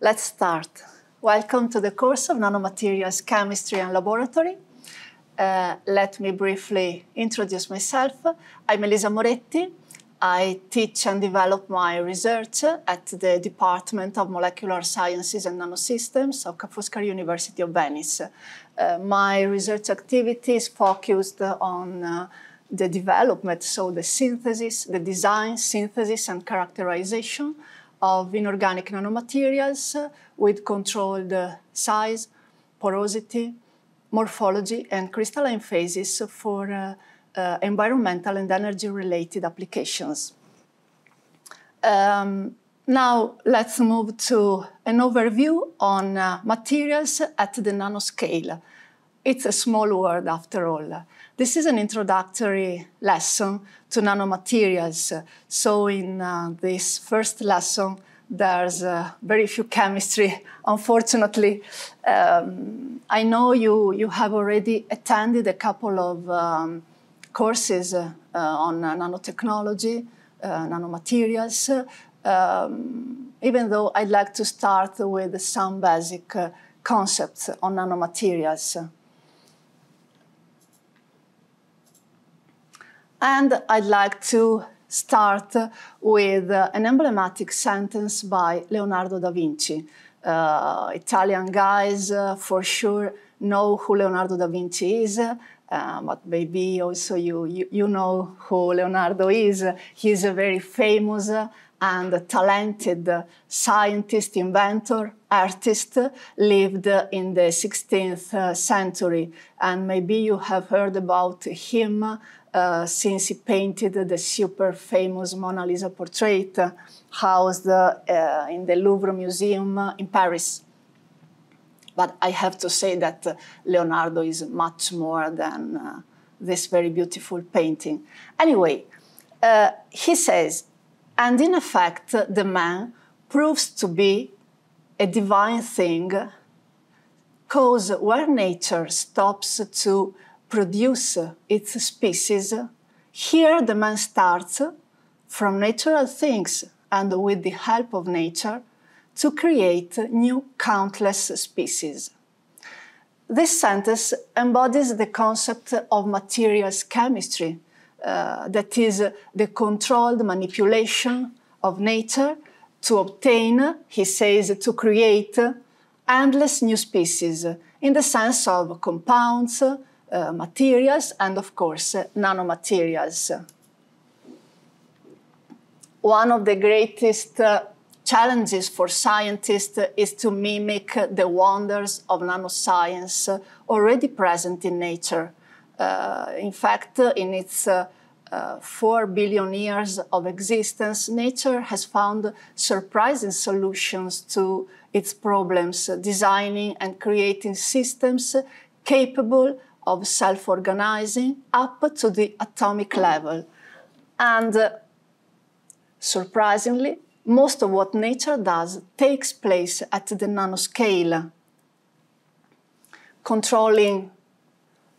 let's start. Welcome to the course of Nanomaterials Chemistry and Laboratory. Uh, let me briefly introduce myself. I'm Elisa Moretti. I teach and develop my research at the Department of Molecular Sciences and Nanosystems of Ca' Foscari University of Venice. Uh, my research activity is focused on uh, the development, so the synthesis, the design, synthesis, and characterization of inorganic nanomaterials with controlled size, porosity, morphology, and crystalline phases for uh, uh, environmental and energy-related applications. Um, now let's move to an overview on uh, materials at the nanoscale. It's a small world after all. This is an introductory lesson to nanomaterials. So in uh, this first lesson, there's uh, very few chemistry, unfortunately. Um, I know you, you have already attended a couple of um, courses uh, on nanotechnology, uh, nanomaterials, um, even though I'd like to start with some basic uh, concepts on nanomaterials. And I'd like to start with an emblematic sentence by Leonardo da Vinci. Uh, Italian guys uh, for sure know who Leonardo da Vinci is, uh, but maybe also you, you, you, know who Leonardo is. He's a very famous and talented scientist, inventor, artist, lived in the 16th century. And maybe you have heard about him uh, since he painted the super famous Mona Lisa portrait uh, housed uh, in the Louvre Museum in Paris. But I have to say that Leonardo is much more than this very beautiful painting. Anyway, he says, and in effect, the man proves to be a divine thing, because where nature stops to produce its species, here the man starts from natural things and with the help of nature to create new countless species. This sentence embodies the concept of materials chemistry, uh, that is, the controlled manipulation of nature to obtain, he says, to create endless new species in the sense of compounds, materials and, of course, uh, nanomaterials. One of the greatest uh, challenges for scientists is to mimic the wonders of nanoscience already present in nature. Uh, in fact, in its uh, uh, four billion years of existence, nature has found surprising solutions to its problems, designing and creating systems capable of self organizing up to the atomic level. And uh, surprisingly, most of what nature does takes place at the nanoscale, controlling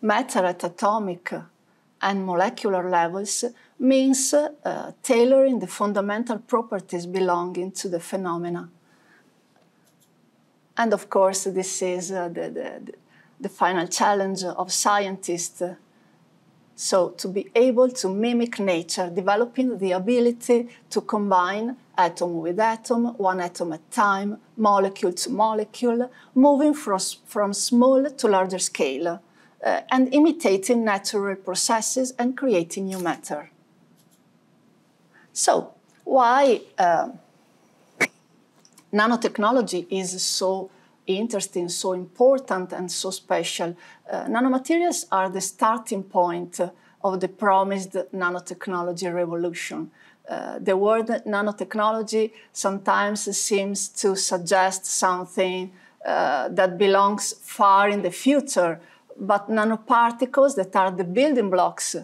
matter at atomic and molecular levels means uh, tailoring the fundamental properties belonging to the phenomena. And of course, this is uh, the, the, the final challenge of scientists. So, to be able to mimic nature, developing the ability to combine atom with atom, one atom at a time, molecule to molecule, moving from, from small to larger scale, uh, and imitating natural processes and creating new matter. So, why uh, nanotechnology is so interesting, so important, and so special. Uh, nanomaterials are the starting point of the promised nanotechnology revolution. Uh, the word nanotechnology sometimes seems to suggest something uh, that belongs far in the future, but nanoparticles that are the building blocks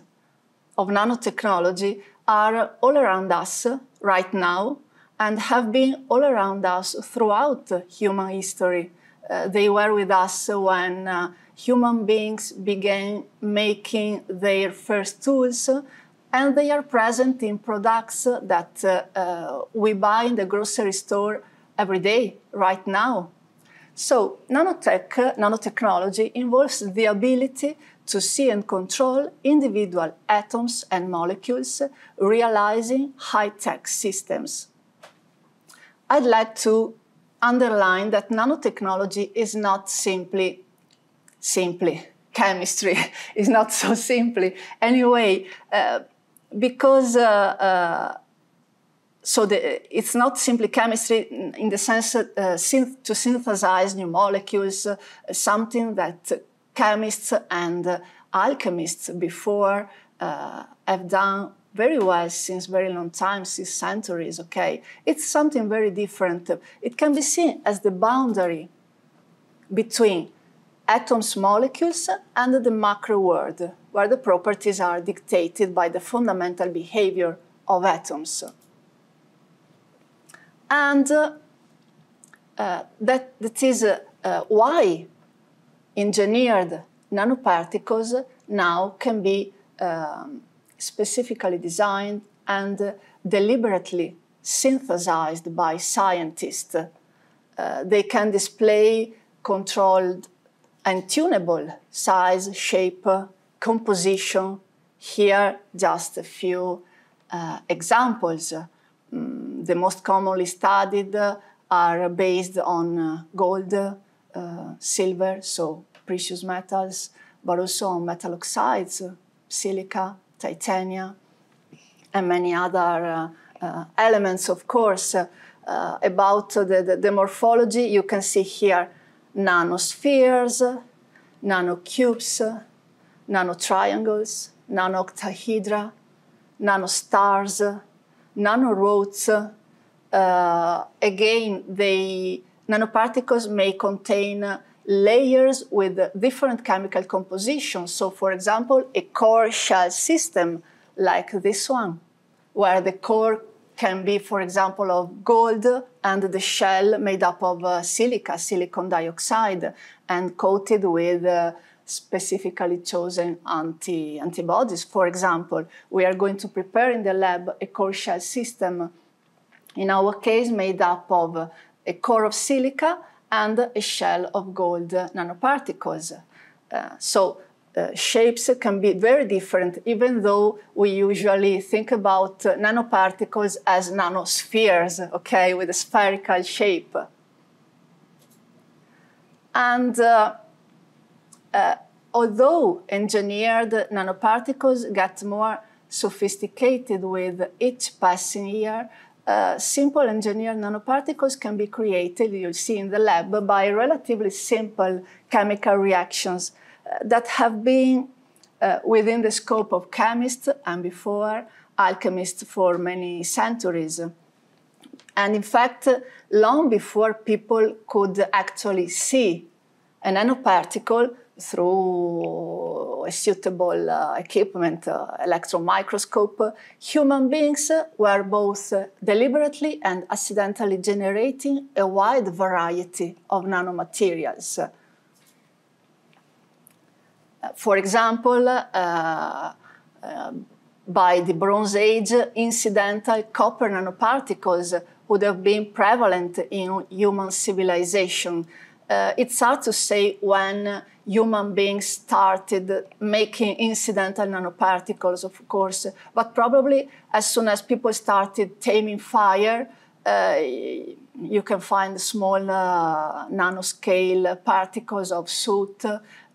of nanotechnology are all around us right now and have been all around us throughout human history. Uh, they were with us when uh, human beings began making their first tools, and they are present in products that uh, uh we buy in the grocery store every day. right now. So nanotech, nanotechnology involves the ability to see and control individual atoms and molecules, realizing high-tech systems. I'd like to underline that nanotechnology is not simply, simply chemistry. it's not so simply. Anyway, uh, because uh, uh, so the, it's not simply chemistry in the sense uh, synth to synthesize new molecules, uh, something that chemists and uh, alchemists before uh, have done very well since very long time, since centuries, okay? It's something very different. It can be seen as the boundary between atoms, molecules, and the macro world, where the properties are dictated by the fundamental behavior of atoms. And uh, uh, that, that is uh, why engineered nanoparticles now can be um, specifically designed and deliberately synthesized by scientists. Uh, they can display controlled and tunable size, shape, composition. Here, just a few uh, examples. Mm, the most commonly studied are based on uh, gold, uh, silver, so precious metals, but also on metal oxides, silica, titania, and many other uh, elements, of course. about the, the, the morphology, you can see here nanospheres, nanocubes, nanotriangles, nanooctahedra, nanostars, nanorods. Uh, again, they nanoparticles may contain layers with different chemical compositions. So, for example, a core shell system like this one, where the core can be, for example, of gold and the shell made up of uh, silica, silicon dioxide, and coated with uh, specifically chosen anti antibodies. For example, we are going to prepare in the lab a core shell system, in our case, made up of a core of silica and a shell of gold nanoparticles. Uh, so uh, shapes can be very different, even though we usually think about uh, nanoparticles as nanospheres, okay, with a spherical shape. And uh, uh although engineered nanoparticles get more sophisticated with each passing year, simple engineered nanoparticles can be created, you'll see in the lab, by relatively simple chemical reactions uh, that have been uh, within the scope of chemists and before alchemists for many centuries. And in fact, long before people could actually see a nanoparticle, through a suitable uh, equipment, uh, electron microscope, human beings were both deliberately and accidentally generating a wide variety of nanomaterials. For example, uh, uh, by the Bronze Age, incidental copper nanoparticles would have been prevalent in human civilization. Uh, it's hard to say when human beings started making incidental nanoparticles, of course, but probably as soon as people started taming fire, uh, you can find small uh, nanoscale particles of soot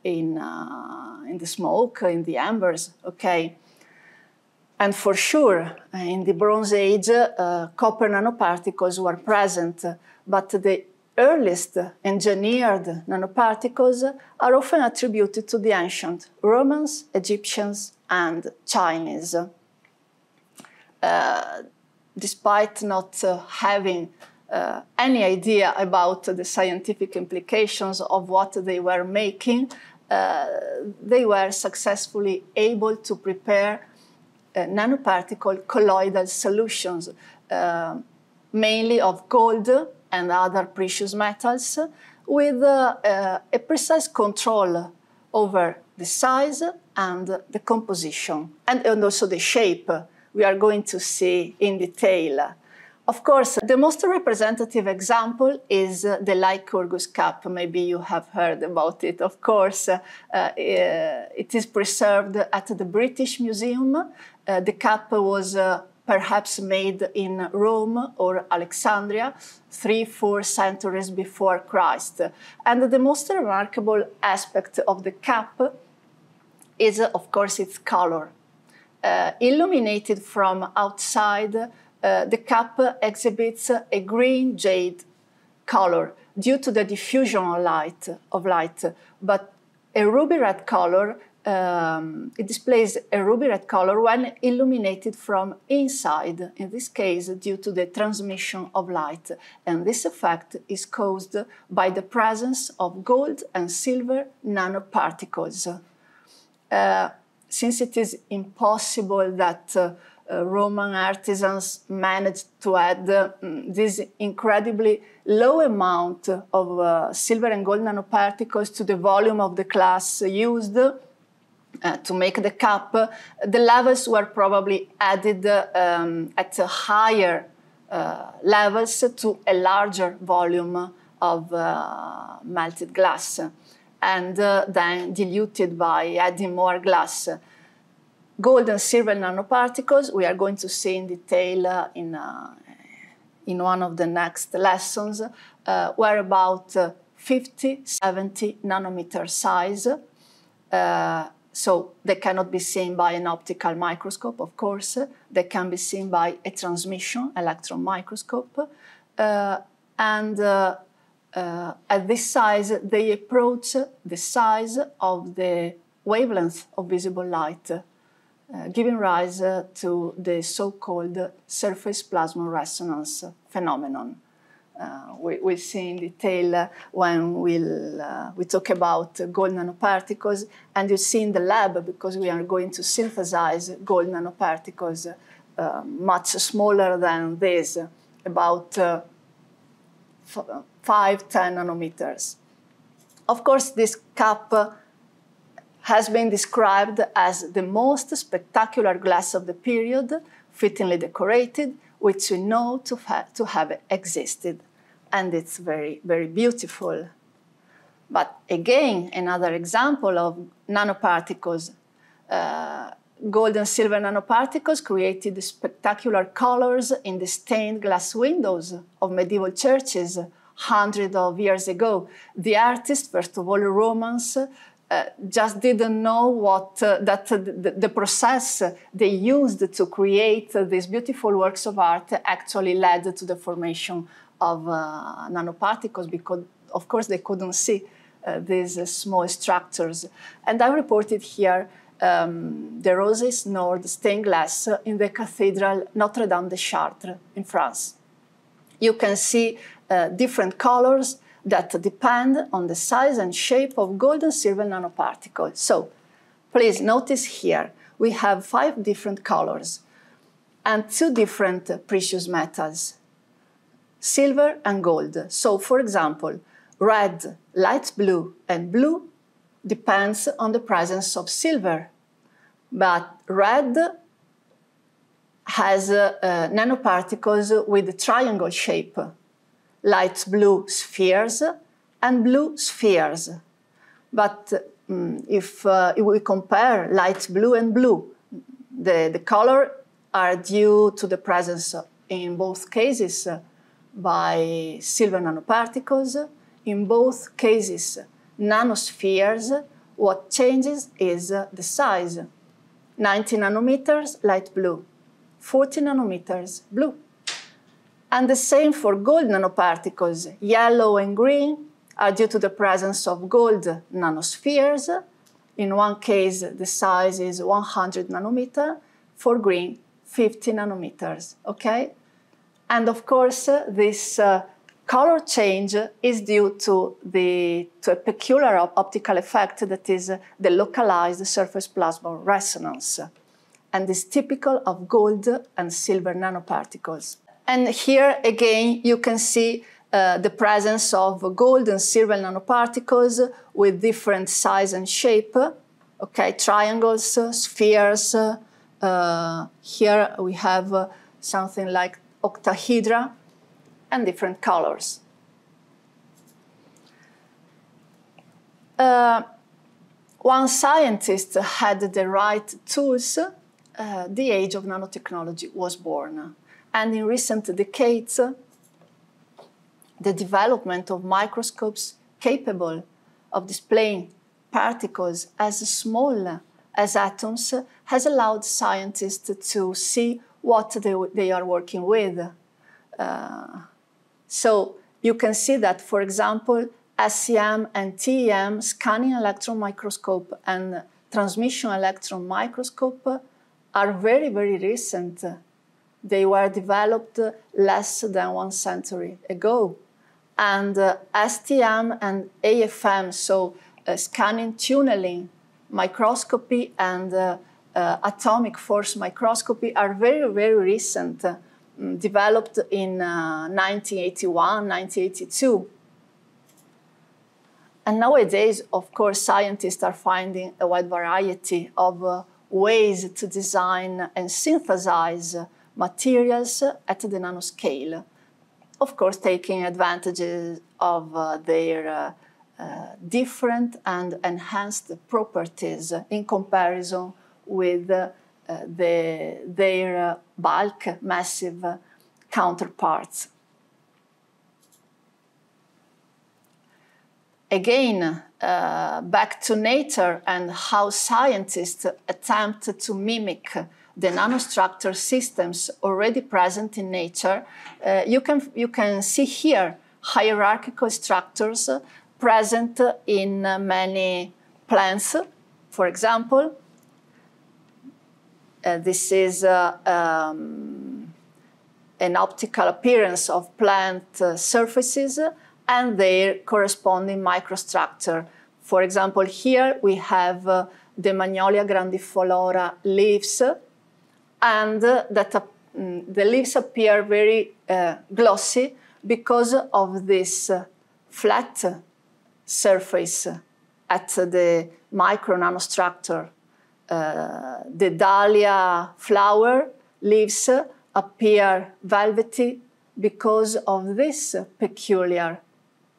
in, uh, in the smoke, in the embers, okay? And for sure, in the Bronze Age, uh, copper nanoparticles were present, but the earliest engineered nanoparticles are often attributed to the ancient Romans, Egyptians, and Chinese. Uh, despite not uh, having uh, any idea about the scientific implications of what they were making, uh, they were successfully able to prepare uh, nanoparticle colloidal solutions, uh, mainly of gold and other precious metals with uh, a precise control over the size and the composition and, and also the shape we are going to see in detail. Of course, the most representative example is uh, the Lycurgus cup. Maybe you have heard about it. Of course, uh, uh, it is preserved at the British Museum. Uh, the cup was perhaps made in Rome or Alexandria, three, four centuries before Christ. And the most remarkable aspect of the cup is, of course, its color. Uh, illuminated from outside, uh, the cup exhibits a green jade color due to the diffusion of light, of light. But a ruby red color, um, it displays a ruby red color when illuminated from inside, in this case due to the transmission of light. And this effect is caused by the presence of gold and silver nanoparticles. Uh, since it is impossible that uh, uh, Roman artisans managed to add uh, this incredibly low amount of uh, silver and gold nanoparticles to the volume of the glass used uh, to make the cup. The levels were probably added um, at higher uh, levels to a larger volume of uh, melted glass and then diluted by adding more glass gold and silver nanoparticles, we are going to see in detail uh, in, uh, in one of the next lessons, uh, were about uh, 50, 70 nanometer size. Uh, so they cannot be seen by an optical microscope, of course. They can be seen by a transmission electron microscope. Uh, and at this size, they approach the size of the wavelength of visible light uh, giving rise uh, to the so-called surface plasmon resonance phenomenon. Uh, we, will see in detail uh, when we'll, uh, we talk about gold nanoparticles, and you see in the lab because we are going to synthesize gold nanoparticles uh, much smaller than this, about f- 5, 10 nanometers. Of course, this cup has been described as the most spectacular glass of the period, fittingly decorated, which we know to, ha- to have existed. And it's very, very beautiful. But again, another example of nanoparticles. Uh, gold and silver nanoparticles created spectacular colors in the stained glass windows of medieval churches hundreds of years ago. The artists, first of all, Romans, uh, just didn't know what uh, that the, the, process they used to create these beautiful works of art actually led to the formation of uh, nanoparticles because of course they couldn't see uh, these small structures. And i reported here um, the roses nord stained glass in the cathedral notre dame de chartres in france. You can see uh, different colors that depend on the size and shape of gold and silver nanoparticles. So please notice here, we have five different colors and two different precious metals, silver and gold. So for example, red, light blue, and blue depends on the presence of silver, but red has uh, uh, nanoparticles with a triangle shape light blue spheres and blue spheres. But um, if, uh, if, we compare light blue and blue, the, the color are due to the presence in both cases by silver nanoparticles. In both cases, nanospheres. What changes is uh, the size. 90 nanometers, light blue. 40 nanometers, blue. And the same for gold nanoparticles. Yellow and green are due to the presence of gold nanospheres. In one case, the size is 100 nanometer. For green, 50 nanometers. Okay? And of course, uh, this uh, color change is due to, the, to a peculiar optical effect that is uh, the localized surface plasmon resonance and is typical of gold and silver nanoparticles. And here again, you can see uh, the presence of gold and silver nanoparticles with different size and shape. Okay, triangles, spheres. Uh, here we have uh, something like octahedra, and different colors. Uh, once scientists had the right tools, uh, the age of nanotechnology was born. And in recent decades, the development of microscopes capable of displaying particles as small as atoms has allowed scientists to see what they, they are working with. Uh, so you can see that, for example, SEM and TEM scanning electron microscope and transmission electron microscope are very, very recent. They were developed less than one century ago. And uh, STM and AFM, so uh, scanning tunneling microscopy and uh, uh atomic force microscopy, are very, very recent, mm, developed in 1981, uh, 1982. And nowadays, of course, scientists are finding a wide variety of uh, ways to design and synthesize materials at the nanoscale. Of course, taking advantages of uh, their uh, uh, different and enhanced properties in comparison with uh, the, their bulk massive counterparts. again, uh, back to nature and how scientists attempt to mimic the nanostructure systems already present in nature, uh, you, can, you can see here hierarchical structures present in many plants. For example, this is uh, um, an optical appearance of plant uh, surfaces and their corresponding microstructure. For example, here we have uh, the Magnolia grandiflora leaves, and uh, that uh, the leaves appear very uh, glossy because of this uh, flat surface at the micro nanostructure. Uh, the dahlia flower leaves appear velvety because of this peculiar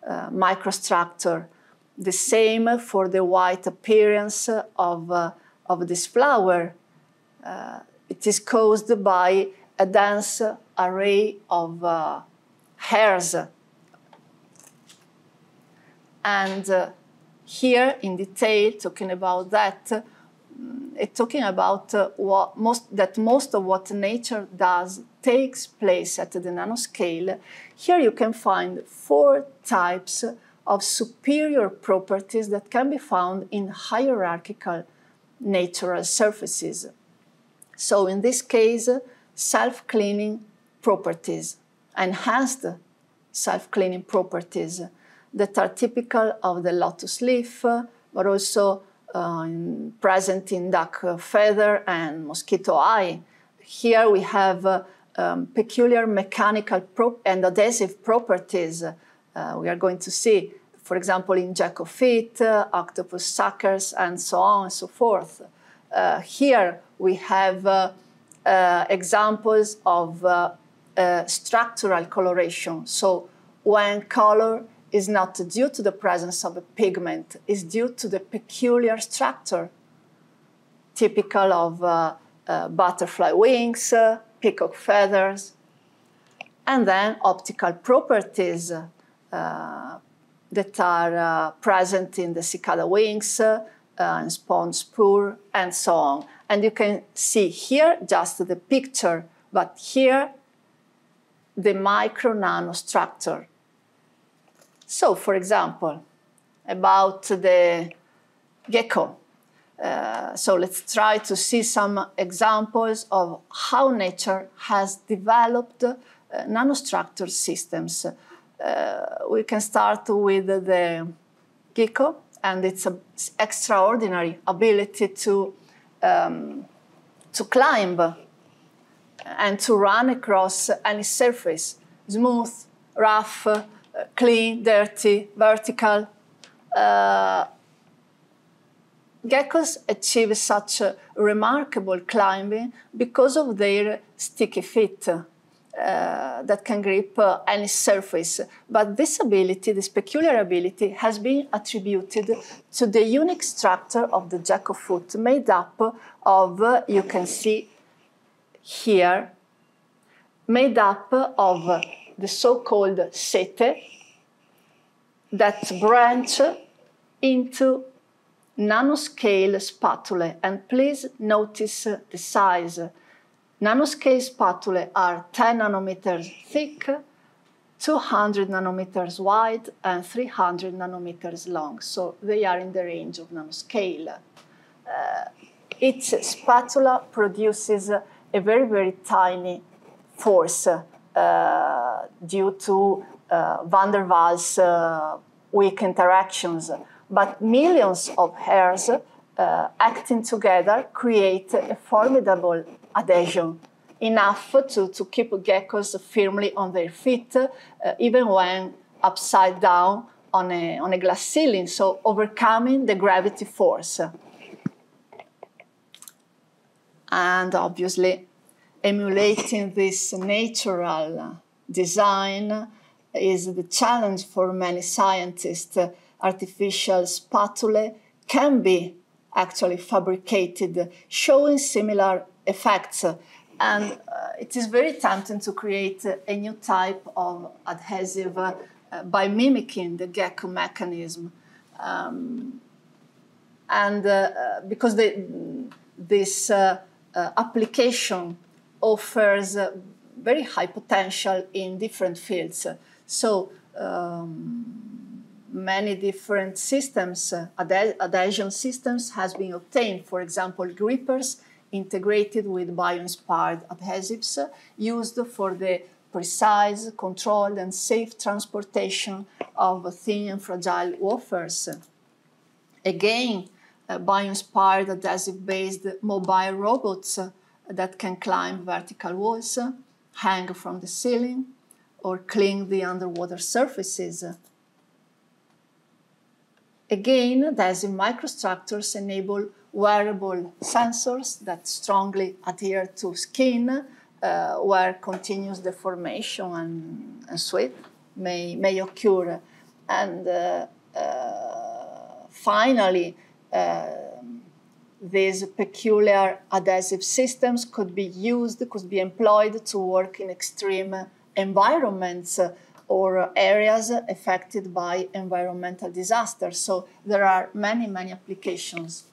uh, microstructure. The same for the white appearance of, uh, of this flower. Uh, it is caused by a dense array of uh, hairs. And here in detail, talking about that, it's talking about uh, what most, that most of what nature does takes place at the nanoscale. Here you can find four types of superior properties that can be found in hierarchical natural surfaces. So in this case, self-cleaning properties, enhanced self-cleaning properties that are typical of the lotus leaf, but also uh, present in duck feather and mosquito eye. Here we have uh, um, peculiar mechanical and adhesive properties uh, we are going to see, for example, in gecko feet, uh, octopus suckers, and so on and so forth. Uh, here we have uh, examples of structural coloration. So when color is not due to the presence of a pigment, is due to the peculiar structure typical of uh, uh, butterfly wings, uh, peacock feathers, and then optical properties uh, that are uh, present in the cicada wings, uh, and spawn spur, and so on. And you can see here just the picture, but here the micro nano structure so, for example, about the gecko. Uh, so let's try to see some examples of how nature has developed uh, nanostructure systems. Uh, we can start with the gecko and its extraordinary ability to, um, to climb and to run across any surface, smooth, rough, clean, dirty, vertical. Uh, geckos achieve such remarkable climbing because of their sticky feet. Uh, that can grip uh, any surface. But this ability, this peculiar ability, has been attributed to the unique structure of the gecko foot, made up of, uh, you can see here, made up of the so-called setae that branch into nanoscale spatulae. And please notice the size Nanoscale spatulae are 10 nanometers thick, 200 nanometers wide, and 300 nanometers long. So they are in the range of nanoscale. Uh, spatula produces a very, very tiny force due to uh, van der Waals uh, weak interactions. But millions of hairs uh, acting together create a formidable adhesion, enough to, to keep geckos firmly on their feet, uh, even when upside down on a, on a glass ceiling, so overcoming the gravity force. And obviously, emulating this natural design is the challenge for many scientists. Artificial spatulae can be actually fabricated, showing similar effects. And uh, it is very tempting to create a new type of adhesive uh, by mimicking the gecko mechanism. Um, and uh, because the, this uh, uh, application offers very high potential in different fields. So um, many different systems, adhesion systems has been obtained. For example, grippers integrated with bio-inspired adhesives used for the precise, controlled, and safe transportation of thin and fragile wafers. Again, uh, bio-inspired adhesive-based mobile robots that can climb vertical walls, hang from the ceiling, or cling the underwater surfaces. Again, adhesive microstructures enable wearable sensors that strongly adhere to skin, uh, where continuous deformation and, and sweat may, may occur. And uh, uh, finally, uh, these peculiar adhesive systems could be used, could be employed to work in extreme environments or areas affected by environmental disasters. So there are many, many applications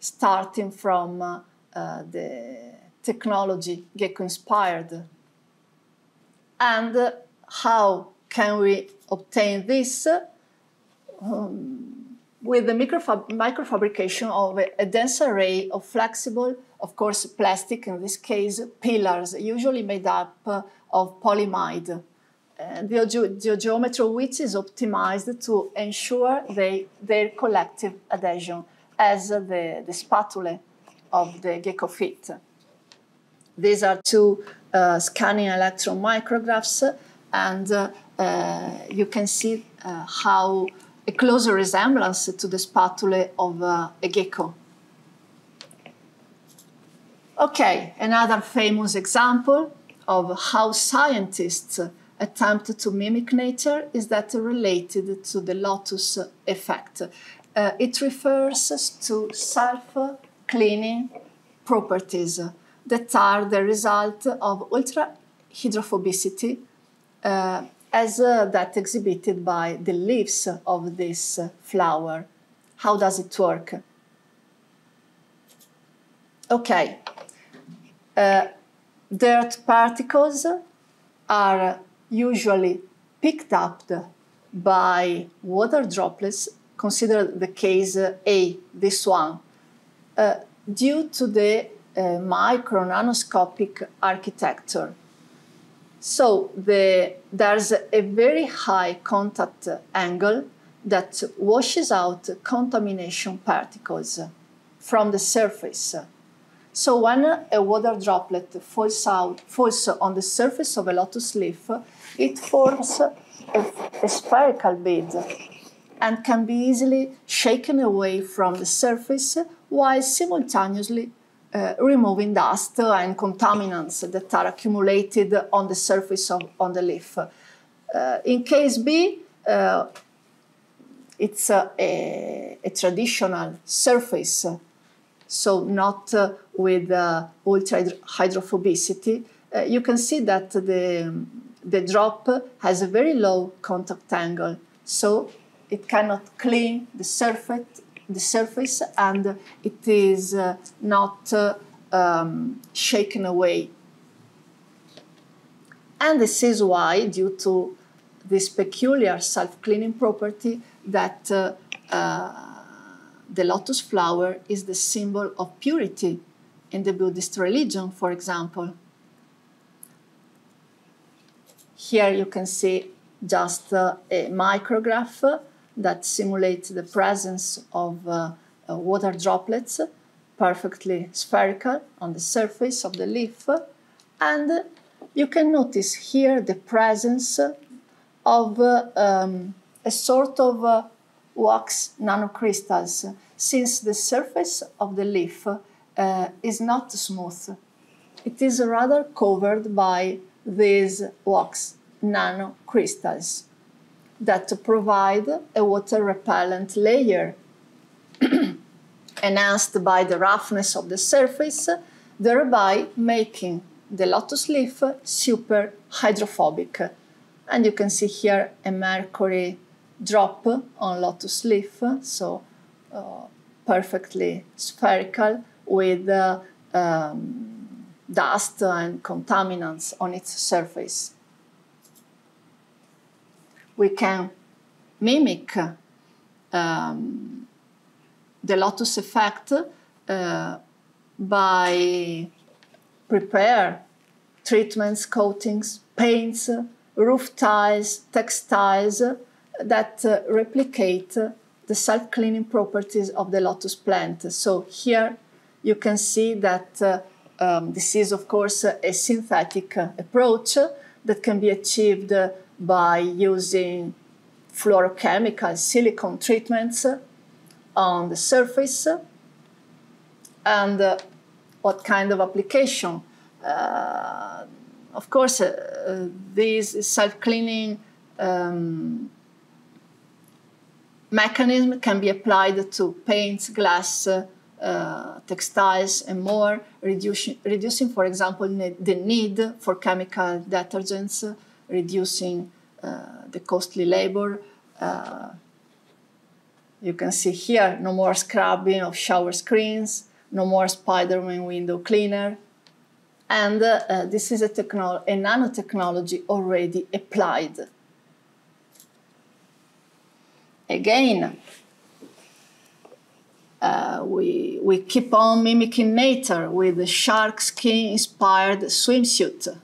starting from uh, the technology gecko inspired. And how can we obtain this? Um, with the microfab- microfabrication of a, a dense array of flexible, of course, plastic, in this case, pillars, usually made up uh, of polyimide. Uh, the, geometry which is optimized to ensure they, their collective adhesion as the, the spatula of the gecko feet. These are two uh, scanning electron micrographs, and uh, uh, you can see uh, how a closer resemblance to the spatula of uh, a gecko. Okay, another famous example of how scientists attempt to mimic nature is that related to the lotus effect. Uh, it refers to self-cleaning properties that are the result of ultra hydrophobicity uh, as uh, that exhibited by the leaves of this flower. How does it work? Okay, uh, dirt particles are usually picked up by water droplets consider the case A, this one, uh, due to the uh, micro nanoscopic architecture. So the, there's a very high contact angle that washes out contamination particles from the surface. So when a water droplet falls out falls on the surface of a lotus leaf, it forms a, a spherical bead and can be easily shaken away from the surface while simultaneously uh, removing dust and contaminants that are accumulated on the surface of on the leaf. Uh, in case B, uh, it's a, a, a, traditional surface, so not uh, with uh, ultra hydrophobicity. Uh, you can see that the, the drop has a very low contact angle, so it cannot clean the surface, the surface and it is uh, not uh, um, shaken away. And this is why, due to this peculiar self-cleaning property, that uh, uh, the lotus flower is the symbol of purity in the Buddhist religion, for example. Here you can see just uh, a micrograph that simulates the presence of uh, uh, water droplets, perfectly spherical on the surface of the leaf. And you can notice here the presence of uh, um, a sort of uh, wax nanocrystals, since the surface of the leaf uh, is not smooth. It is rather covered by these wax nanocrystals that provide a water repellent layer enhanced by the roughness of the surface, thereby making the lotus leaf super hydrophobic. And you can see here a mercury drop on lotus leaf, so uh, perfectly spherical with uh, um, dust and contaminants on its surface we can mimic um, the lotus effect uh, by prepare treatments, coatings, paints, roof tiles, textiles that uh, replicate the self-cleaning properties of the lotus plant. So here you can see that uh, um, this is of course a synthetic approach that can be achieved by using fluorochemical silicone treatments on the surface and uh, what kind of application. Uh, of course, uh, these self-cleaning um, mechanism can be applied to paints, glass, uh, textiles, and more, reducing, reducing, for example, the need for chemical detergents reducing uh, the costly labor. Uh, you can see here no more scrubbing of shower screens, no more Spiderman window cleaner. And uh, this is a, a nanotechnology already applied. Again, uh, we, we keep on mimicking nature with the shark skin inspired swimsuit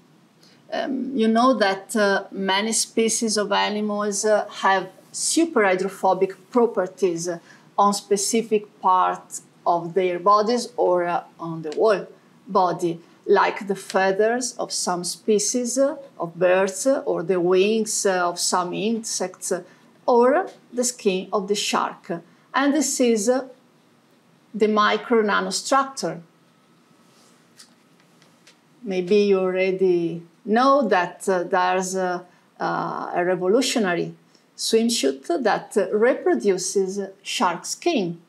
um, you know that uh, many species of animals uh, have super hydrophobic properties uh, on specific parts of their bodies or uh, on the whole body, like the feathers of some species uh, of birds uh, or the wings of some insects or the skin of the shark. And this is the micro nanostructure. Maybe you already know that uh, there's a, uh, a, revolutionary swimsuit that reproduces shark skin,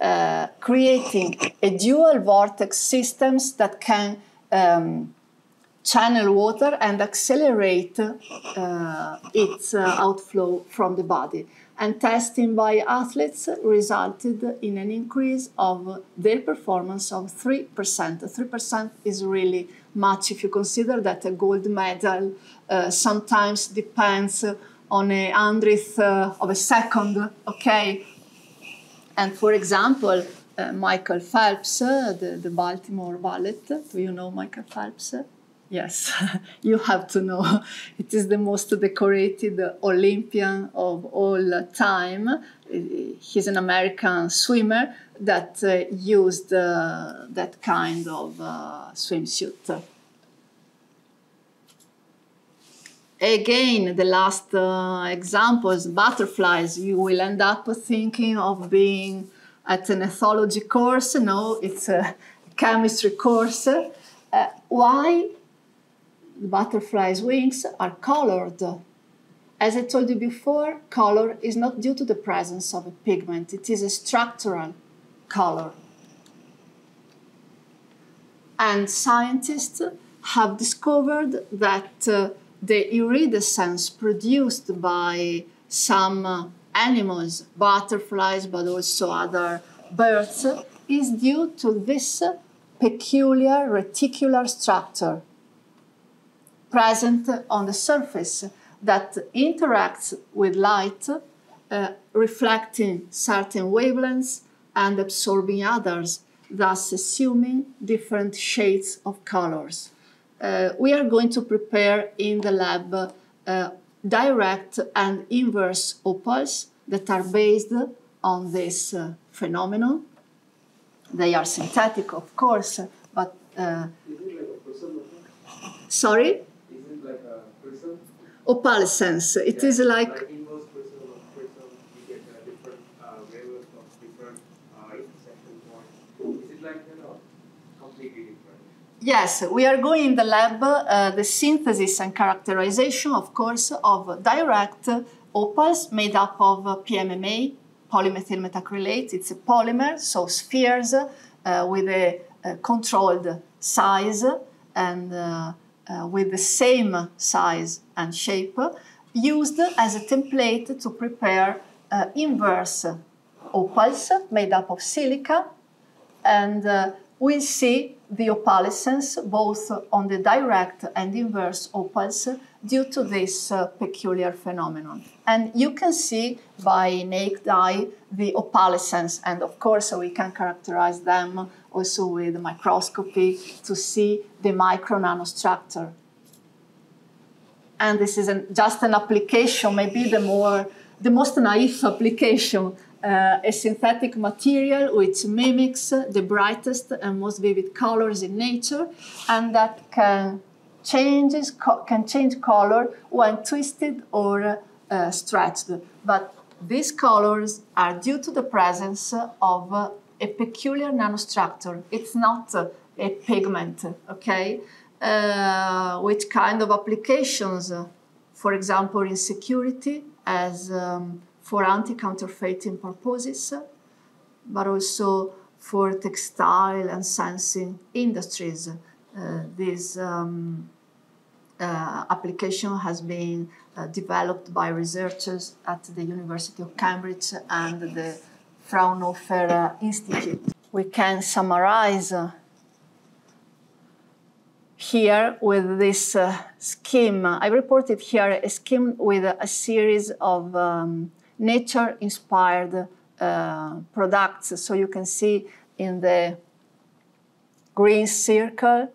uh, creating a dual vortex systems that can um, channel water and accelerate uh, its outflow from the body. And testing by athletes resulted in an increase of their performance of 3%. 3% is really much if you consider that a gold medal uh, sometimes depends on a hundredth uh, of a second, okay? And for example, uh, Michael Phelps, uh, the, the Baltimore Bullet, do you know Michael Phelps? Yes, you have to know. It is the most decorated Olympian of all time. He's an American swimmer that uh, used uh, that kind of uh, swimsuit. Again, the last uh, example is butterflies. You will end up thinking of being at an ethology course. No, it's a chemistry course. Uh, why butterflies' wings are colored? As I told you before, color is not due to the presence of a pigment, it is a structural color. And scientists have discovered that uh, the iridescence produced by some uh, animals, butterflies, but also other birds, is due to this peculiar reticular structure present on the surface that interacts with light, uh, reflecting certain wavelengths and absorbing others, thus assuming different shades of colors. Uh, we are going to prepare in the lab uh, direct and inverse opals that are based on this uh, phenomenon. They are synthetic, of course, but. Uh, sorry? Is it like? Opalescence. It yeah, is like. like inverse prism of prism, you get uh, different uh, wavelengths of different uh, intersection points. Is it know, completely different? Yes, we are going in the lab uh, the synthesis and characterization, of course, of direct opals made up of PMMA, polymethyl methacrylate. It's a polymer, so spheres uh, with a, a, controlled size and uh, uh, with the same size and shape, used as a template to prepare uh, inverse opals made up of silica. And uh, we'll see the opalescence both on the direct and inverse opals due to this uh, peculiar phenomenon. And you can see by naked eye the opalescence, and of course we can characterize them also with microscopy to see the micro nanostructure. And this is an, just an application, maybe the more the most naive application uh, a synthetic material which mimics the brightest and most vivid colors in nature and that can changes can change color when twisted or uh, stretched. But these colors are due to the presence of uh, a peculiar nanostructure. It's not uh, a pigment okay? Uh, which kind of applications for example in security as um, for anti-counterfeiting purposes, but also for textile and sensing industries. Uh, this um, uh, application has been uh, developed by researchers at the University of Cambridge and the Fraunhofer Institute. We can summarize uh, here with this uh, scheme. I reported here a scheme with a, series of um, nature inspired uh, products. So you can see in the green circle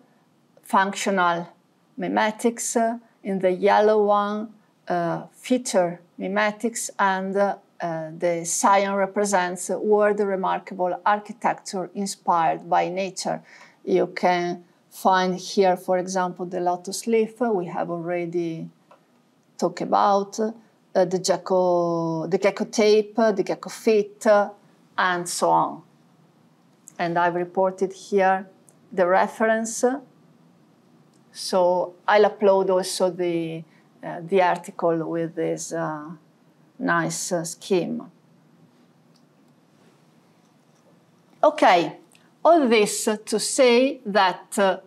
functional mimetics, uh, in the yellow one uh, feature mimetics, and uh, the cyan represents world remarkable architecture inspired by nature. You can find here, for example, the lotus leaf we have already talked about uh, the gecko, the gecko tape, the gecko fit, and so on. And I've reported here the reference. So I'll upload also the, uh, the article with this uh, nice uh, scheme. Okay, all this to say that uh,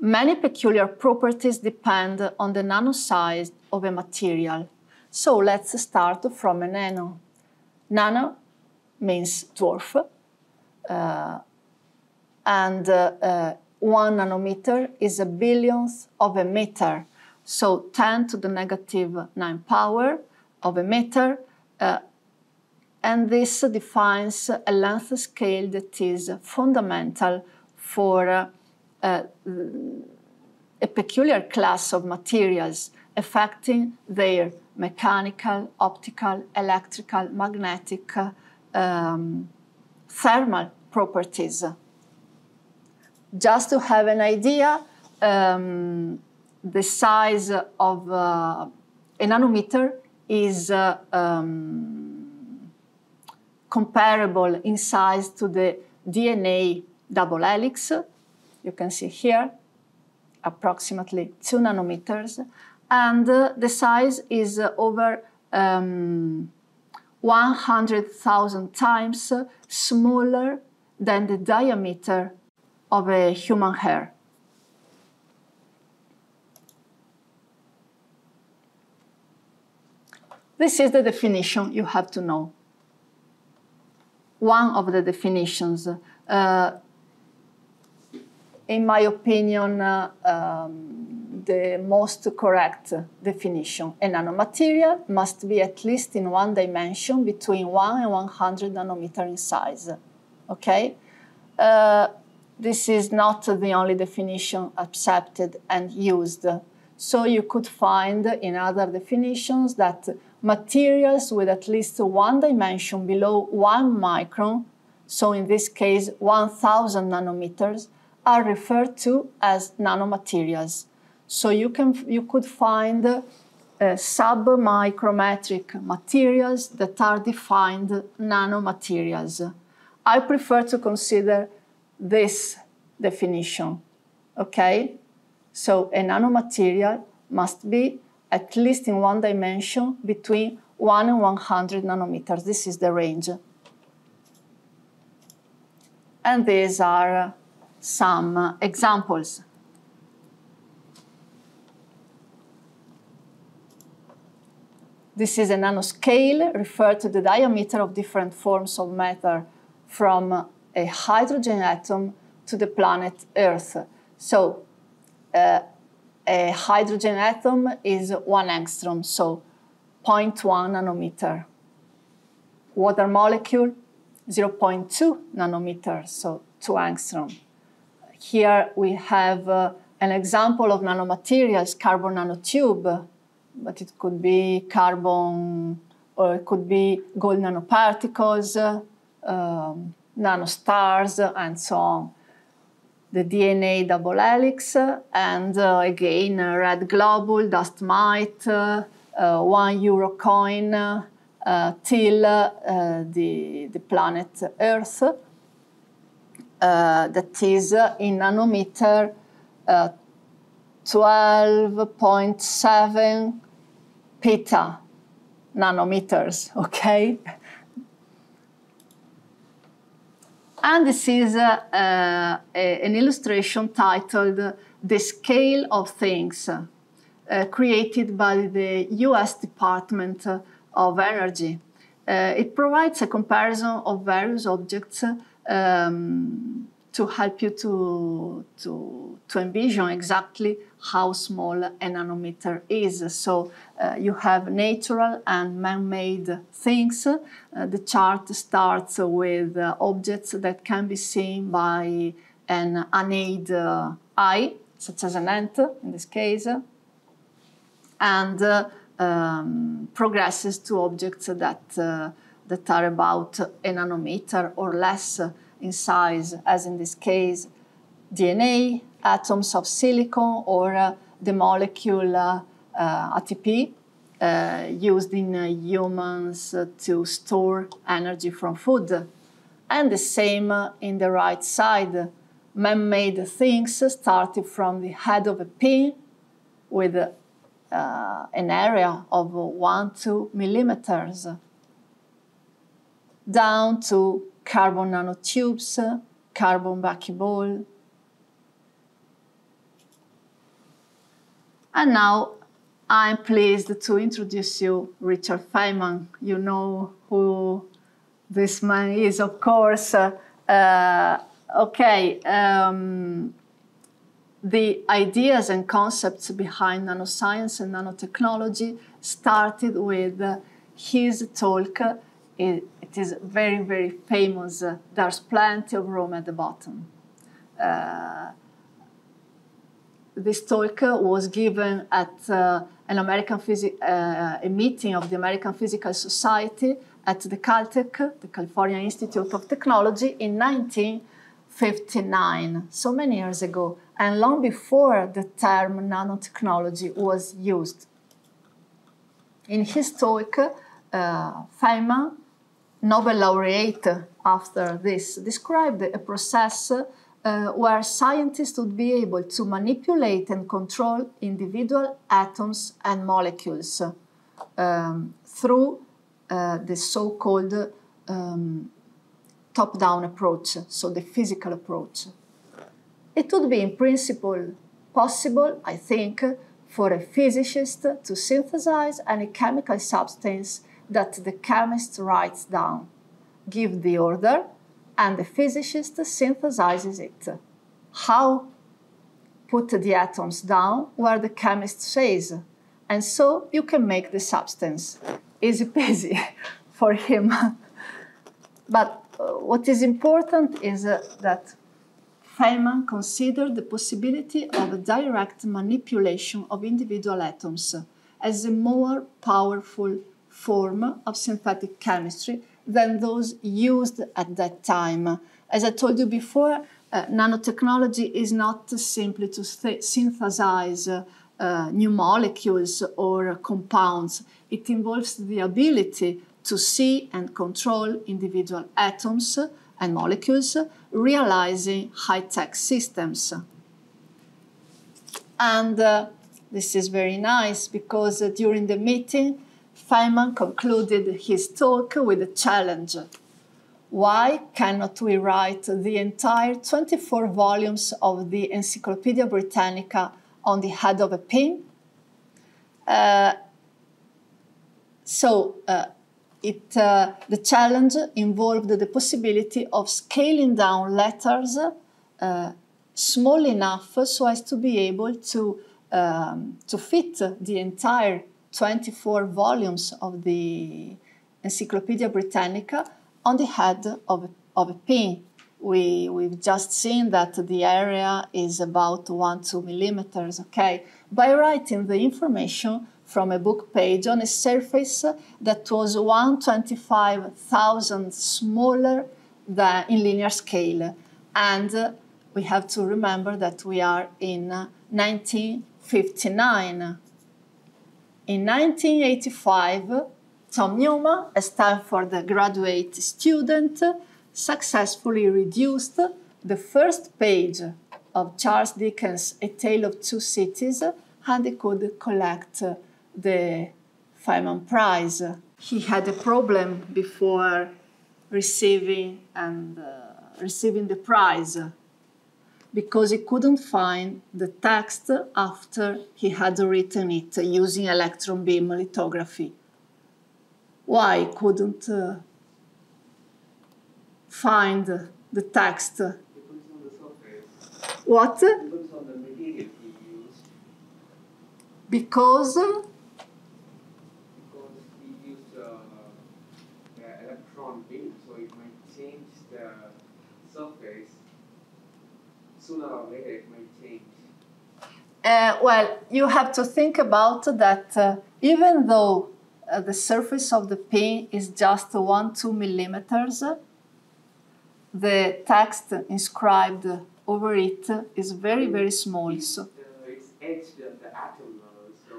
many peculiar properties depend on the nanosize of a material so let's start from a nano. Nano means dwarf, uh, and uh, uh, one nanometer is a billionth of a meter. So 10 to the negative 9 power of a meter. Uh, and this defines a length scale that is fundamental for uh, uh, a peculiar class of materials affecting their mechanical, optical, electrical, magnetic, um, thermal properties. Just to have an idea, um, the size of uh, a nanometer is uh, um, comparable in size to the DNA double helix you can see here, approximately 2 nanometers, and the size is over um, 100,000 times smaller than the diameter of a human hair. This is the definition you have to know. One of the definitions. Uh, in my opinion, uh, um, the most correct definition. A nanomaterial must be at least in one dimension between 1 and 100 nanometer in size. Okay? Uh, this is not the only definition accepted and used. So you could find in other definitions that materials with at least one dimension below one micron, so in this case 1000 nanometers, are referred to as nanomaterials. So you, can, you could find uh, submicrometric materials that are defined nanomaterials. I prefer to consider this definition, okay? So a nanomaterial must be at least in one dimension between 1 and 100 nanometers. This is the range. And these are some examples. This is a nanoscale, referred to the diameter of different forms of matter from a hydrogen atom to the planet Earth. So uh, a hydrogen atom is one angstrom, so 0.1 nanometer. Water molecule, 0.2 nanometer, so 2 angstrom. Here we have uh, an example of nanomaterials, carbon nanotube, but it could be carbon or it could be gold nanoparticles, uh, um, nanostars, and so on. The DNA double helix, and uh, again, red globule, dust mite, uh, uh, one euro coin, till the, the planet Earth, that is in nanometer 12.7 peta nanometers, okay? And this is uh, uh, an illustration titled The Scale of Things, uh, created by the US Department of Energy. Uh, it provides a comparison of various objects um, to help you to, to, to envision exactly how small a nanometer is. So uh, you have natural and man-made things. Uh, the chart starts with uh, objects that can be seen by an unaided uh, eye, such as an ant in this case, and uh, um, progresses to objects that, uh, that are about a nanometer or less in size, as in this case, DNA, atoms of silicon, or uh, the molecule uh, uh ATP uh, used in uh, humans to store energy from food. And the same in the right side. Man made things started from the head of a pin with an area of 1 2 millimeters down to carbon nanotubes, carbon buckyball. And now I'm pleased to introduce you Richard Feynman. You know who this man is, of course. Uh, okay, um, the ideas and concepts behind nanoscience and nanotechnology started with his talk it, it is very, very famous. Uh, there's plenty of room at the bottom. Uh, this talk was given at uh, an American Physi- uh, a meeting of the American Physical Society at the Caltech, the California Institute of Technology, in 1959, so many years ago, and long before the term nanotechnology was used. In his talk, uh, Feynman Nobel laureate after this described a process uh, where scientists would be able to manipulate and control individual atoms and molecules um, through uh, the so called um, top down approach, so the physical approach. It would be, in principle, possible, I think, for a physicist to synthesize any chemical substance that the chemist writes down, give the order, and the physicist synthesizes it. How? Put the atoms down where the chemist says, and so you can make the substance. Easy peasy for him. but uh, what is important is uh, that Feynman considered the possibility of a direct manipulation of individual atoms as a more powerful form of synthetic chemistry than those used at that time. As I told you before, uh, nanotechnology is not simply to th- synthesize uh, new molecules or compounds. It involves the ability to see and control individual atoms and molecules, realizing high tech systems. And uh, this is very nice because uh, during the meeting, Feynman concluded his talk with a challenge. Why cannot we write the entire 24 volumes of the Encyclopedia Britannica on the head of a pin? Uh, so uh, it, uh, the challenge involved the possibility of scaling down letters uh, small enough so as to be able to, um, to fit the entire 24 volumes of the Encyclopedia Britannica on the head of, of a pin. We, we've just seen that the area is about 1 2 millimeters, okay? By writing the information from a book page on a surface that was 125,000 smaller than in linear scale. And we have to remember that we are in 1959. In 1985, Tom Newman, a Stanford graduate student, successfully reduced the first page of Charles Dickens' A Tale of Two Cities and he could collect the Feynman Prize. He had a problem before receiving and uh, receiving the prize because he couldn't find the text after he had written it using electron beam lithography. Why couldn't uh, find the text? What? Because because he used uh, uh, electron beam, so it might change the surface. Sooner or later, it might change. Uh, well, you have to think about that uh, even though uh, the surface of the pin is just one, two millimeters, the text inscribed over it is very, very small. So, Uh, it's etched at the atom level, so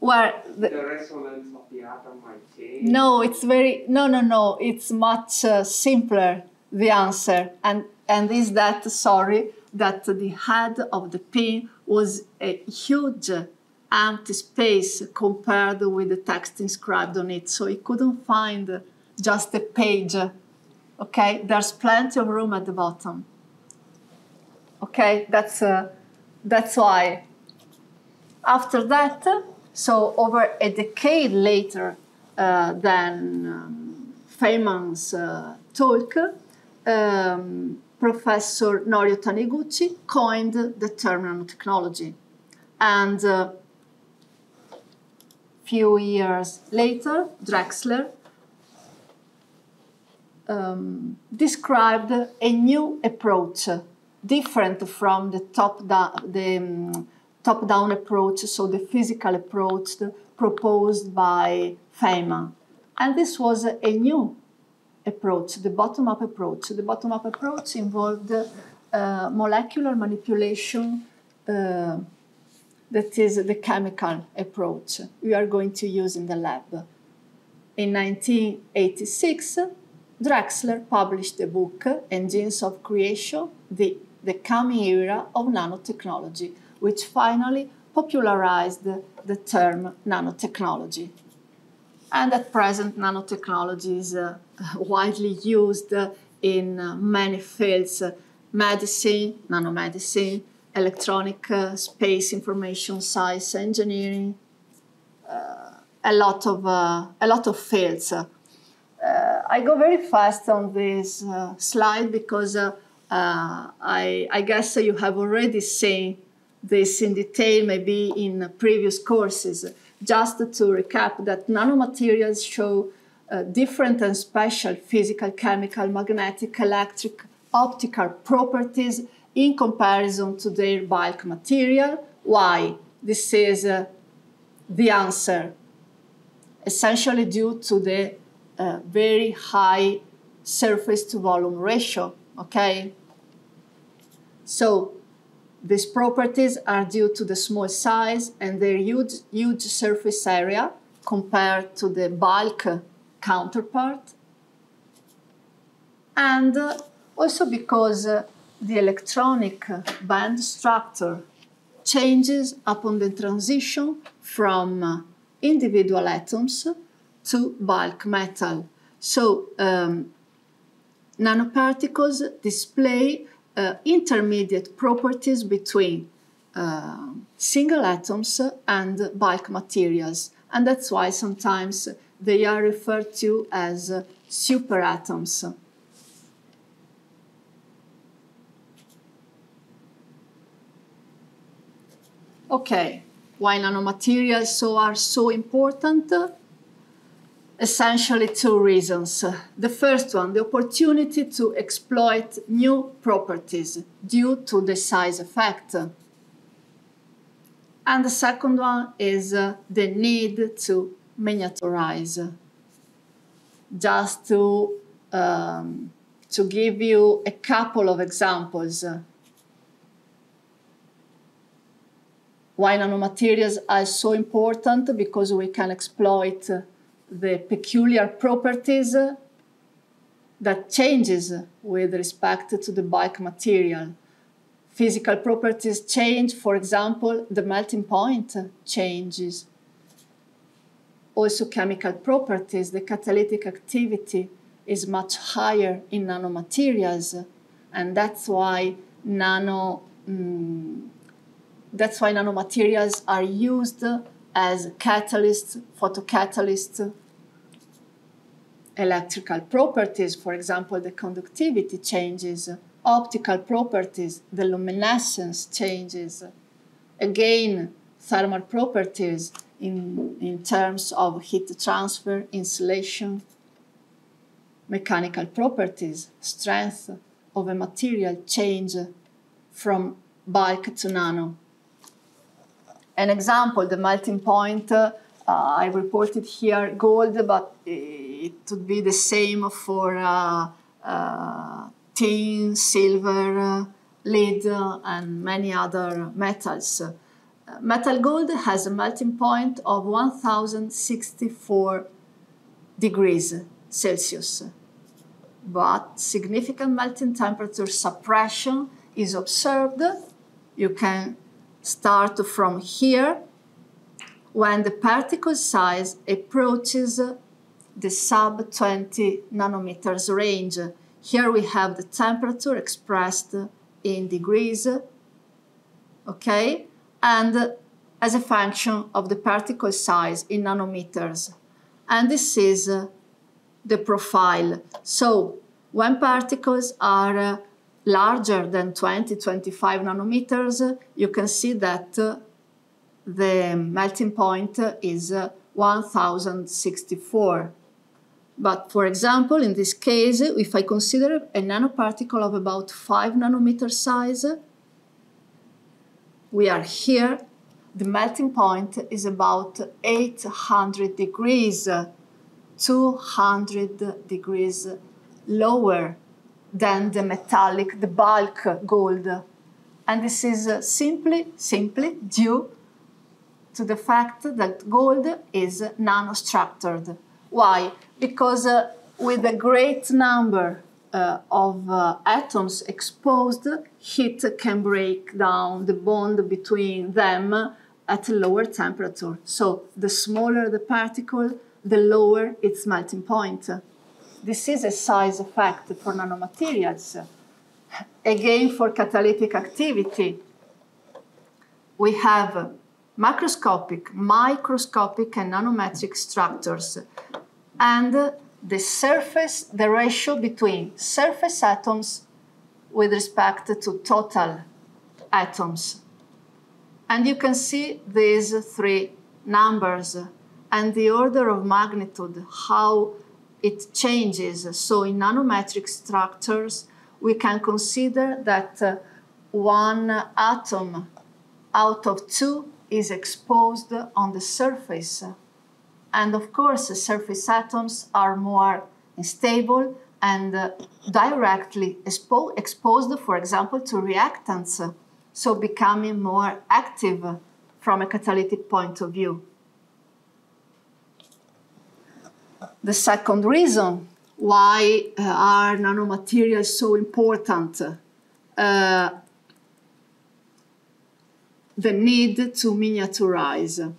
where the, the resonance of the atom might change. no, it's very no, no, no. It's much uh, simpler. The answer, and and is that sorry that the head of the pin was a huge empty space compared with the text inscribed on it, so he couldn't find just a page. Okay, there's plenty of room at the bottom. Okay, that's uh, that's why. After that, so over a decade later uh, than um, Feynman's uh, talk, um, Professor Norio Taniguchi coined the term nanotechnology. And a few years later, Drexler um, described a new approach, different from the top down, the um, top down approach, so the physical approach proposed by Feynman. And this was a new approach, the bottom up approach. The bottom up approach involved uh, molecular manipulation. Uh, that is the chemical approach we are going to use in the lab. In 1986, Drexler published the book Engines of Creation, the, the Coming Era of Nanotechnology, which finally popularized the term nanotechnology. And at present, nanotechnology is uh, widely used in uh, many fields medicine, nanomedicine, electronic uh, space information science engineering, uh, a lot of uh, a lot of fields. Uh, I go very fast on this uh, slide because uh, I, I guess you have already seen this in detail, maybe in previous courses. Just to recap, that nanomaterials show different and special physical, chemical, magnetic, electric, optical properties in comparison to their bulk material. Why? This is uh, the answer. Essentially due to the uh, very high surface to volume ratio, okay? So these properties are due to the small size and their huge, huge surface area compared to the bulk counterpart. And uh, also because uh, the electronic band structure changes upon the transition from uh, individual atoms to bulk metal. So um, nanoparticles display uh, intermediate properties between uh, single atoms and bulk materials. And that's why sometimes they are referred to as superatoms. Okay, why nanomaterials so are so important? Essentially two reasons. The first one, the opportunity to exploit new properties due to the size effect. And the second one is uh, the need to miniaturize. Just to, um, to give you a couple of examples. Why nanomaterials are so important? Because we can exploit the peculiar properties that changes with respect to the bulk material. Physical properties change, for example, the melting point changes. Also chemical properties, the catalytic activity is much higher in nanomaterials, and that's why nano mm, that's why nanomaterials are used as catalysts, photocatalysts, electrical properties, for example, the conductivity changes, optical properties, the luminescence changes. Again, thermal properties in, in terms of heat transfer, insulation, mechanical properties, strength of a material change from bulk to nano. An example, the melting point, uh, I reported here gold, but it would be the same for uh, uh, tin, silver, lead, and many other metals. metal gold has a melting point of 1064 degrees Celsius, but significant melting temperature suppression is observed. You can start from here when the particle size approaches the sub 20 nanometers range. Here we have the temperature expressed in degrees, okay, and as a function of the particle size in nanometers. And this is the profile. So when particles are larger than 20, 25 nanometers, you can see that the melting point is uh, 1064. But for example, in this case, if I consider a nanoparticle of about 5 nanometer size, we are here, the melting point is about 800 degrees, 200 degrees lower than the metallic, the bulk gold. And this is simply, simply due to the fact that gold is nanostructured. Why? Because uh, with a great number uh, of uh, atoms exposed, heat can break down the bond between them at a lower temperature. So the smaller the particle, the lower its melting point. This is a size effect for nanomaterials. Again, for catalytic activity, we have macroscopic, microscopic, and nanometric structures. And the surface, the ratio between surface atoms with respect to total atoms. And you can see these three numbers and the order of magnitude, how it changes. So in nanometric structures, we can consider that uh, one atom out of two is exposed on the surface and of course, surface atoms are more stable and uh, directly expo exposed, for example, to reactants, so becoming more active from a catalytic point of view. The second reason why uh, are nanomaterials so important? Uh, the need to miniaturize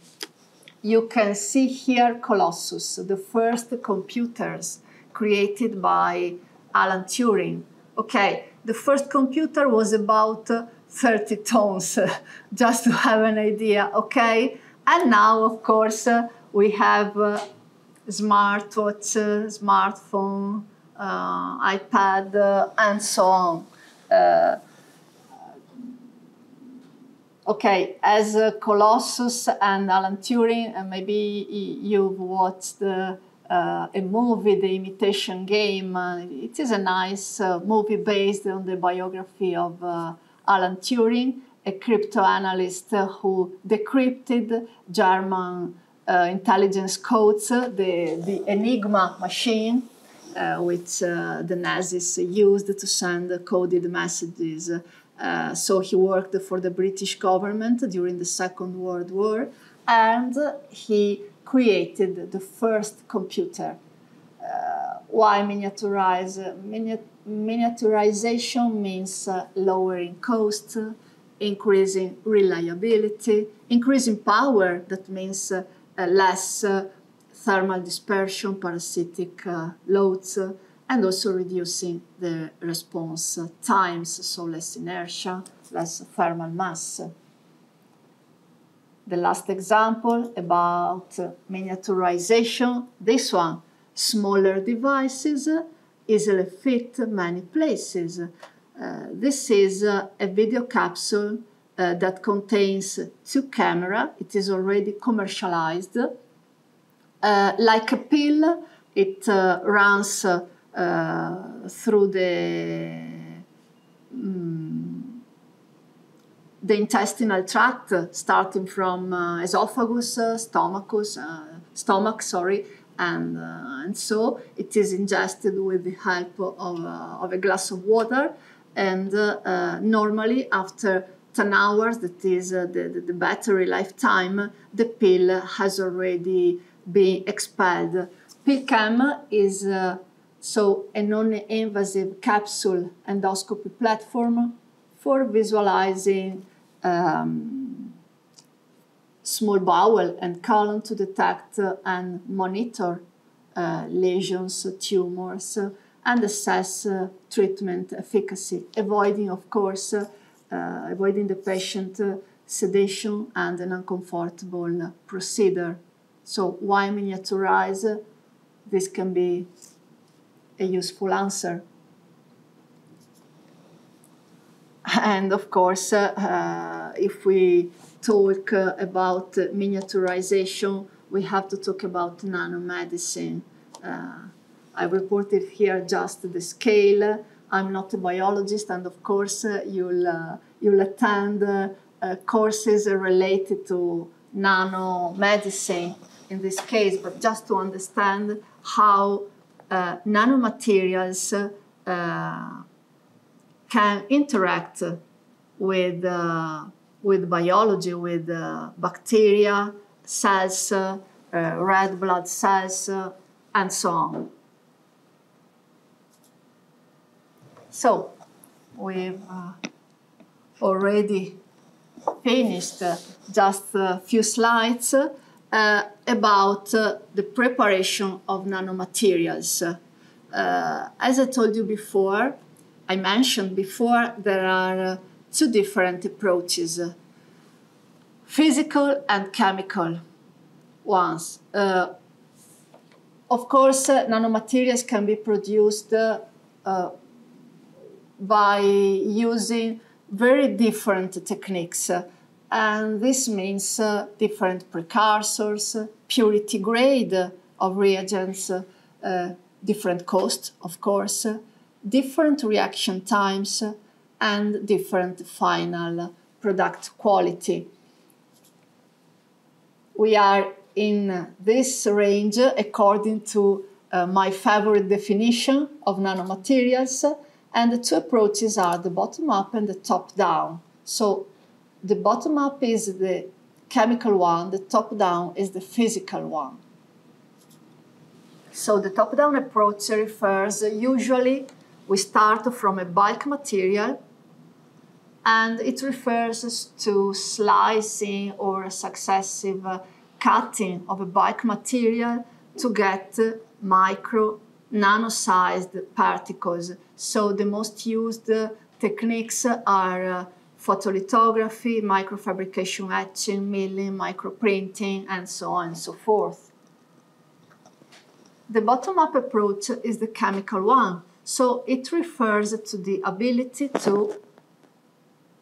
you can see here Colossus, the first computers created by Alan Turing. Okay, the first computer was about 30 tons, just to have an idea, okay? And now, of course, uh, we have uh, smartwatch, uh, smartphone, uh, iPad, uh, and so on. Uh, okay, as uh, Colossus and Alan Turing, uh, maybe you've watched uh, a movie, The Imitation Game. Uh, it is a nice uh, movie based on the biography of uh, Alan Turing, a cryptoanalyst who decrypted German intelligence codes, the, the Enigma machine. which the Nazis used to send coded messages uh, so he worked for the British government during the Second World War and he created the first computer. Uh, why miniaturize? miniaturization means uh, lowering cost, increasing reliability, increasing power, that means uh, less uh, thermal dispersion, parasitic loads and also reducing the response times, so less inertia, less thermal mass. The last example about miniaturization, this one, smaller devices easily fit many places. Uh, this is uh, a video capsule uh, that contains two cameras. It is already commercialized. Uh, like a pill, it uh, runs uh, through the um, the intestinal tract, starting from uh, esophagus, uh, stomachus, stomach, sorry, and, uh, and so it is ingested with the help of, uh, of a glass of water. And uh, normally, after 10 hours, that is the, the, the, battery lifetime, the pill has already been expelled. PillCam is so a non-invasive capsule endoscopy platform for visualizing um, small bowel and colon to detect uh, and monitor uh, lesions, tumors, uh, and assess uh, treatment efficacy, avoiding, of course, uh, avoiding the patient uh, sedation and an uncomfortable procedure. So why miniaturize? This can be a useful answer. And of course, uh, if we talk uh, about miniaturization, we have to talk about nanomedicine. Uh, I reported here just the scale. I'm not a biologist, and of course, uh, you'll, uh, you'll attend uh, courses related to nanomedicine in this case, but just to understand how uh, nanomaterials uh, can interact with, uh, with biology, with bacteria, cells, red blood cells, and so on. So we've uh, already finished uh, just a few slides uh, about uh, the preparation of nanomaterials. Uh, as I told you before, I mentioned before, there are uh, two different approaches physical and chemical ones. Uh, of course, uh, nanomaterials can be produced uh, by using very different techniques. And this means uh, different precursors, purity grade of reagents, uh, different cost, of course, different reaction times, and different final product quality. We are in this range according to uh, my favorite definition of nanomaterials, and the two approaches are the bottom up and the top down. So the bottom up is the chemical one, the top down is the physical one. So the top down approach refers usually we start from a bulk material and it refers to slicing or successive uh, cutting of a bulk material to get micro nano-sized particles. So the most used uh, techniques are uh, photolithography, microfabrication etching, milling, microprinting, and so on and so forth. The bottom-up approach is the chemical one, so it refers to the ability to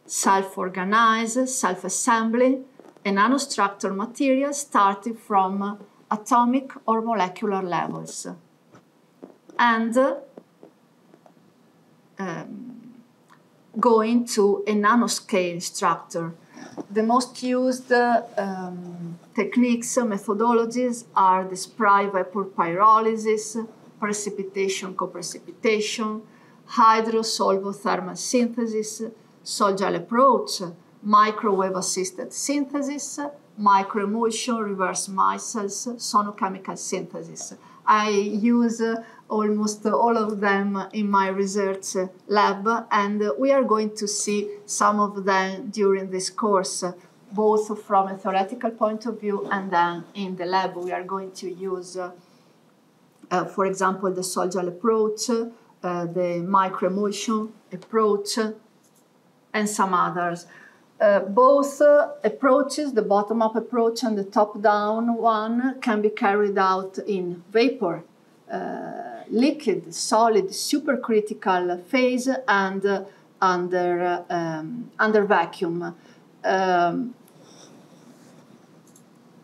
self-organize, self-assembly a nanostructure material starting from atomic or molecular levels. And um, going to a nanoscale structure. The most used um, techniques, methodologies are the spray vapor pyrolysis, precipitation coprecipitation, hydrosolvothermal synthesis, sol gel approach, microwave assisted synthesis, microemulsion, reverse micelles, sonochemical synthesis. I use almost all of them in my research lab, and we are going to see some of them during this course, both from a theoretical point of view and then in the lab. We are going to use, uh, for example, the sol gel approach, uh, the microemulsion approach, and some others. Uh, both uh, approaches, the bottom up approach and the top down one, can be carried out in vapor uh, liquid, solid, supercritical phase and uh, under, uh, um, under vacuum. Um,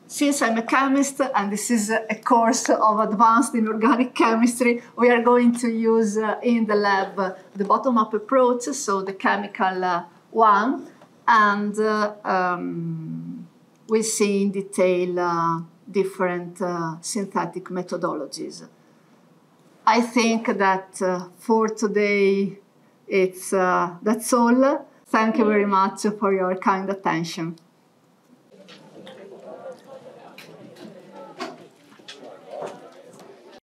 since I'm a chemist and this is a course of advanced inorganic chemistry, we are going to use uh, in the lab uh, the bottom up approach, so the chemical uh, one, and um, we see in detail different synthetic methodologies. I think that uh, for today, it's uh, that's all. Thank you very much for your kind attention.